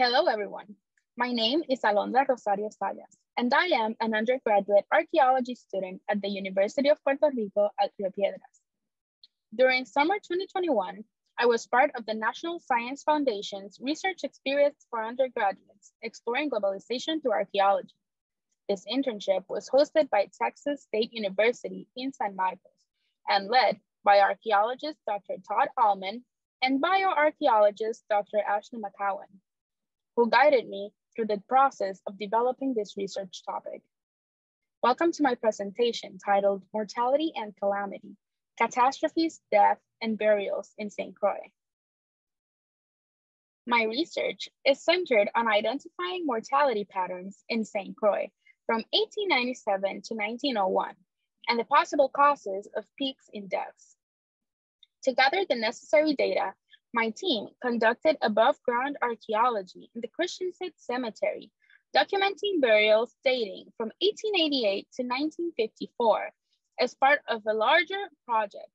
Hello, everyone. My name is Alondra Rosario Zayas, and I am an undergraduate archaeology student at the University of Puerto Rico at Rio Piedras. During summer 2021, I was part of the National Science Foundation's Research Experience for Undergraduates, Exploring Globalization through Archaeology. This internship was hosted by Texas State University in San Marcos and led by archaeologist Dr. Todd Ahlman and bioarchaeologist Dr. Ashley McKeown who guided me through the process of developing this research topic. Welcome to my presentation titled Mortality and Calamity, Catastrophes, Death, and Burials in St. Croix. My research is centered on identifying mortality patterns in St. Croix from 1897 to 1901 and the possible causes of peaks in deaths. To gather the necessary data my team conducted above ground archaeology in the Christiansted Cemetery, documenting burials dating from 1888 to 1954 as part of a larger project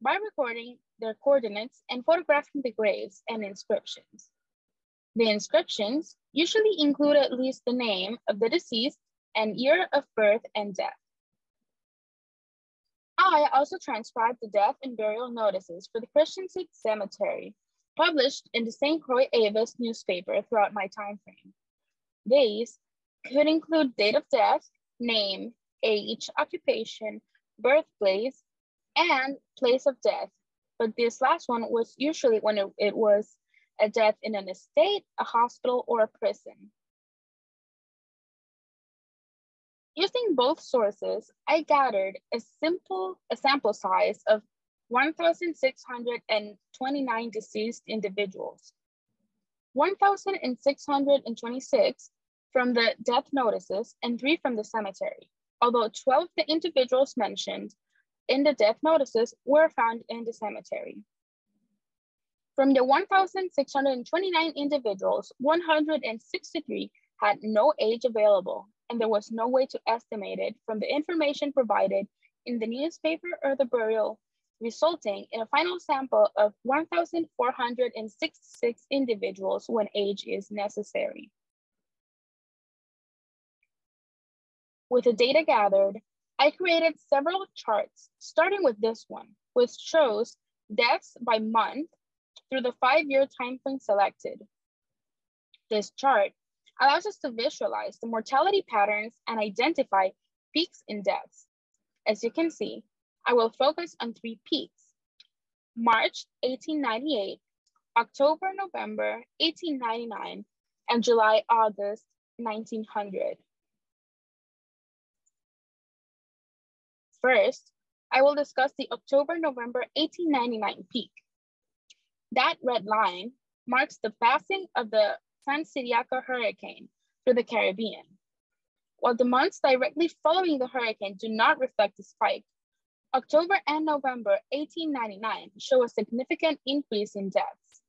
by recording their coordinates and photographing the graves and inscriptions. The inscriptions usually include at least the name of the deceased and year of birth and death. I also transcribed the death and burial notices for the Christiansted Cemetery, published in the St. Croix Avis newspaper throughout my time frame. These could include date of death, name, age, occupation, birthplace, and place of death. But this last one was usually when it, it was a death in an estate, a hospital, or a prison. Using both sources, I gathered a simple a sample size of 1,629 deceased individuals. 1,626 from the death notices and three from the cemetery, although 12 of the individuals mentioned in the death notices were found in the cemetery. From the 1,629 individuals, 163 had no age available and there was no way to estimate it from the information provided in the newspaper or the burial, resulting in a final sample of 1,466 individuals when age is necessary. With the data gathered, I created several charts, starting with this one, which shows deaths by month through the five-year time frame selected. This chart allows us to visualize the mortality patterns and identify peaks in deaths. As you can see, I will focus on three peaks. March 1898, October, November 1899, and July, August 1900. First, I will discuss the October-November 1899 peak. That red line marks the passing of the San Ciriaco hurricane through the Caribbean. While the months directly following the hurricane do not reflect the spike, October and November 1899 show a significant increase in deaths.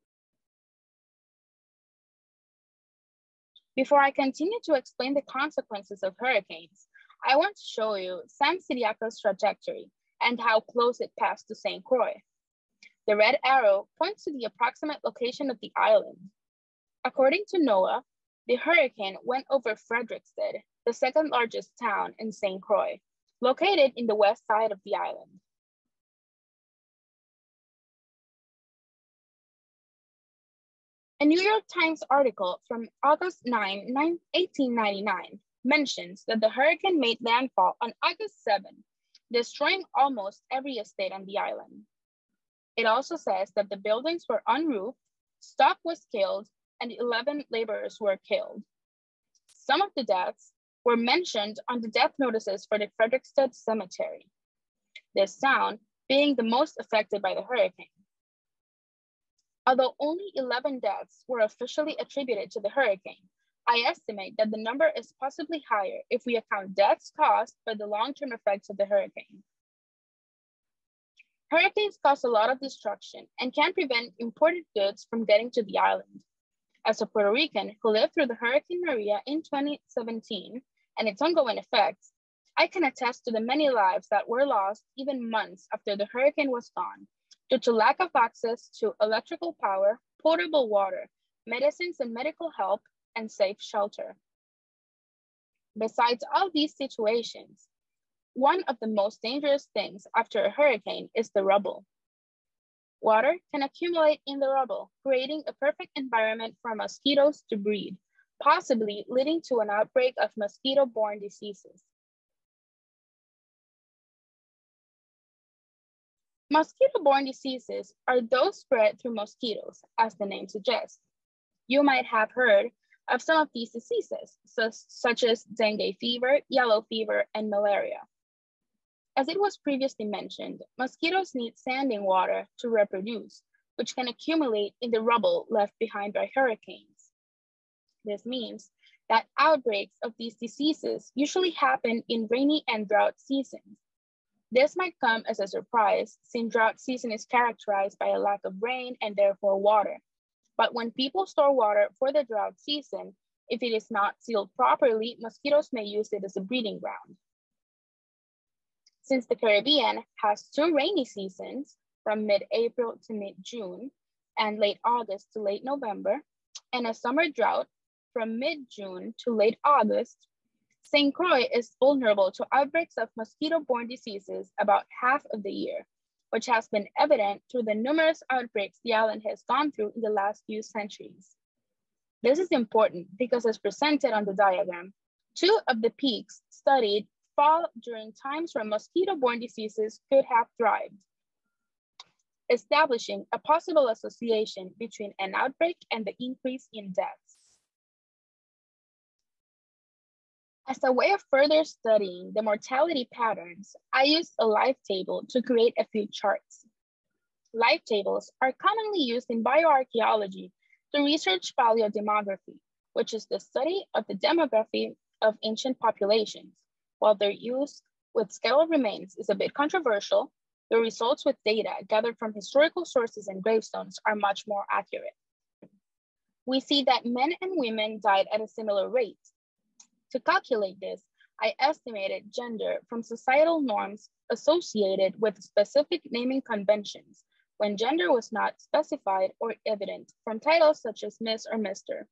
Before I continue to explain the consequences of hurricanes, I want to show you San Ciriaco's trajectory and how close it passed to St. Croix. The red arrow points to the approximate location of the island, According to NOAA, the hurricane went over Frederiksted, the second largest town in St. Croix, located in the west side of the island. A New York Times article from August 9, 1899 mentions that the hurricane made landfall on August 7, destroying almost every estate on the island. It also says that the buildings were unroofed, stock was killed, and 11 laborers were killed. Some of the deaths were mentioned on the death notices for the Frederiksted Cemetery, this town being the most affected by the hurricane. Although only 11 deaths were officially attributed to the hurricane, I estimate that the number is possibly higher if we account deaths caused by the long-term effects of the hurricane. Hurricanes cause a lot of destruction and can prevent imported goods from getting to the island. As a Puerto Rican who lived through the Hurricane Maria in 2017 and its ongoing effects, I can attest to the many lives that were lost even months after the hurricane was gone due to lack of access to electrical power, potable water, medicines and medical help, and safe shelter. Besides all these situations, one of the most dangerous things after a hurricane is the rubble. Water can accumulate in the rubble, creating a perfect environment for mosquitoes to breed, possibly leading to an outbreak of mosquito-borne diseases. Mosquito-borne diseases are those spread through mosquitoes, as the name suggests. You might have heard of some of these diseases, such as dengue fever, yellow fever, and malaria. As it was previously mentioned, mosquitoes need standing water to reproduce, which can accumulate in the rubble left behind by hurricanes. This means that outbreaks of these diseases usually happen in rainy and drought seasons. This might come as a surprise since drought season is characterized by a lack of rain and therefore water. But when people store water for the drought season, if it is not sealed properly, mosquitoes may use it as a breeding ground. Since the Caribbean has two rainy seasons from mid-April to mid-June and late August to late November, and a summer drought from mid-June to late August, St. Croix is vulnerable to outbreaks of mosquito-borne diseases about half of the year, which has been evident through the numerous outbreaks the island has gone through in the last few centuries. This is important because as presented on the diagram, two of the peaks studied fall during times when mosquito-borne diseases could have thrived, establishing a possible association between an outbreak and the increase in deaths. As a way of further studying the mortality patterns, I used a life table to create a few charts. Life tables are commonly used in bioarchaeology to research paleodemography, which is the study of the demography of ancient populations, while their use with skeletal remains is a bit controversial, the results with data gathered from historical sources and gravestones are much more accurate. We see that men and women died at a similar rate. To calculate this, I estimated gender from societal norms associated with specific naming conventions when gender was not specified or evident from titles such as Miss or Mr.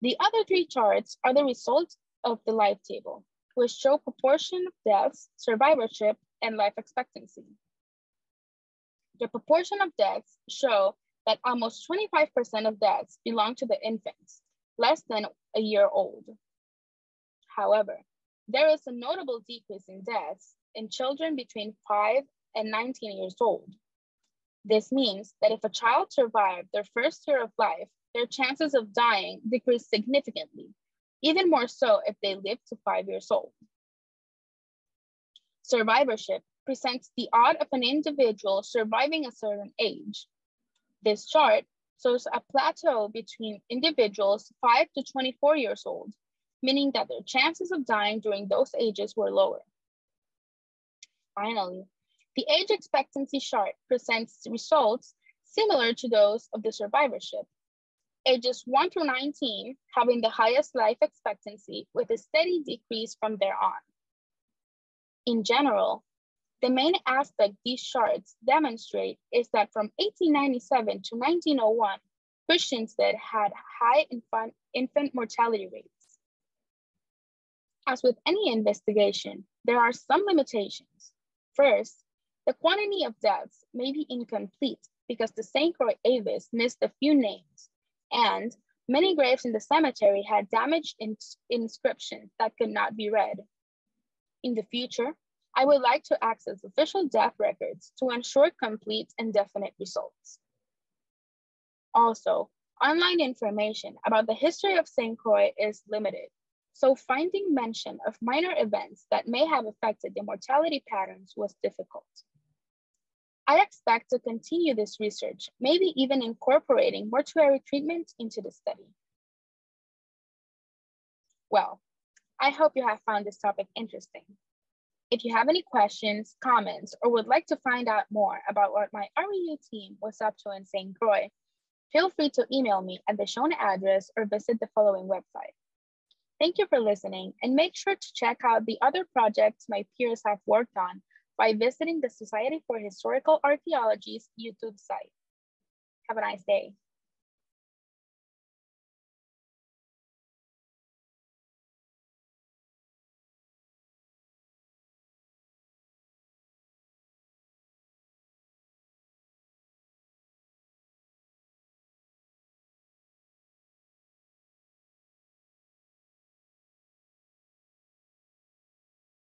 The other three charts are the results of the life table, which show proportion of deaths, survivorship, and life expectancy. The proportion of deaths show that almost 25% of deaths belong to the infants, less than a year old. However, there is a notable decrease in deaths in children between 5 and 19 years old. This means that if a child survived their first year of life, their chances of dying decrease significantly even more so if they live to five years old. Survivorship presents the odd of an individual surviving a certain age. This chart shows a plateau between individuals 5 to 24 years old, meaning that their chances of dying during those ages were lower. Finally, the age expectancy chart presents results similar to those of the survivorship, ages 1 through 19 having the highest life expectancy with a steady decrease from there on. In general, the main aspect these charts demonstrate is that from 1897 to 1901, Christiansted had high infant, infant mortality rates. As with any investigation, there are some limitations. First, the quantity of deaths may be incomplete because the St. Croix Avis missed a few names and many graves in the cemetery had damaged ins inscriptions that could not be read. In the future, I would like to access official death records to ensure complete and definite results. Also, online information about the history of St. Croix is limited, so finding mention of minor events that may have affected the mortality patterns was difficult. I expect to continue this research, maybe even incorporating mortuary treatment into the study. Well, I hope you have found this topic interesting. If you have any questions, comments, or would like to find out more about what my REU team was up to in St. Croix, feel free to email me at the shown address or visit the following website. Thank you for listening and make sure to check out the other projects my peers have worked on by visiting the Society for Historical Archaeology's YouTube site. Have a nice day.